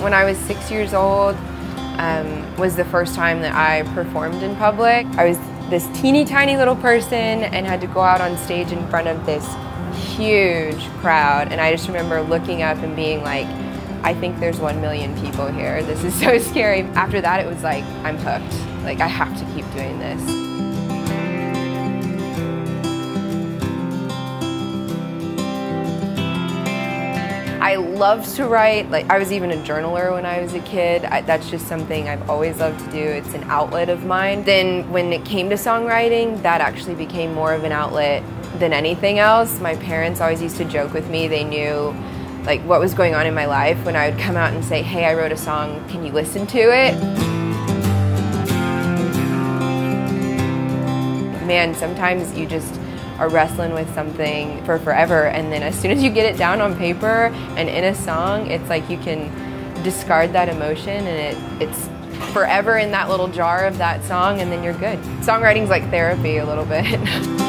When I was six years old um, was the first time that I performed in public. I was this teeny tiny little person and had to go out on stage in front of this huge crowd and I just remember looking up and being like, I think there's one million people here. This is so scary. After that, it was like, I'm hooked. Like, I have to keep doing this. I love to write. Like I was even a journaler when I was a kid. I, that's just something I've always loved to do. It's an outlet of mine. Then when it came to songwriting, that actually became more of an outlet than anything else. My parents always used to joke with me. They knew like what was going on in my life when I would come out and say, "Hey, I wrote a song. Can you listen to it?" Man, sometimes you just are wrestling with something for forever and then as soon as you get it down on paper and in a song it's like you can discard that emotion and it, it's forever in that little jar of that song and then you're good. Songwriting's like therapy a little bit.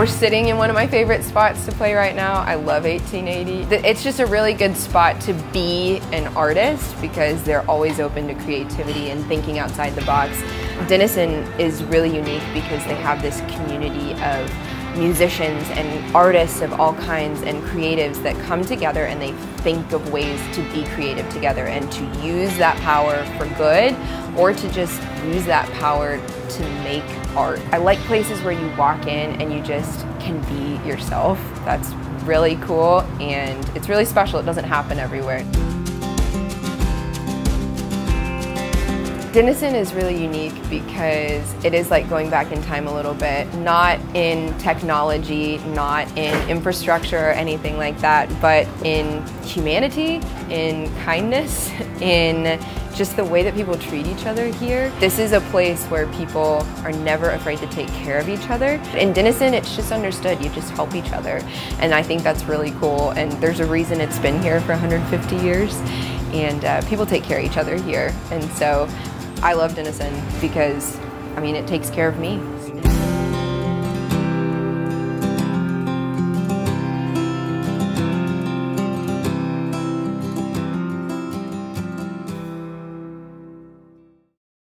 We're sitting in one of my favorite spots to play right now. I love 1880. It's just a really good spot to be an artist because they're always open to creativity and thinking outside the box. Denison is really unique because they have this community of musicians and artists of all kinds and creatives that come together and they think of ways to be creative together and to use that power for good or to just use that power to make art. I like places where you walk in and you just can be yourself. That's really cool and it's really special. It doesn't happen everywhere. Denison is really unique because it is like going back in time a little bit, not in technology, not in infrastructure or anything like that, but in humanity, in kindness, in just the way that people treat each other here. This is a place where people are never afraid to take care of each other. In Denison, it's just understood. You just help each other. And I think that's really cool. And there's a reason it's been here for 150 years. And uh, people take care of each other here. And so I love Denison because, I mean, it takes care of me.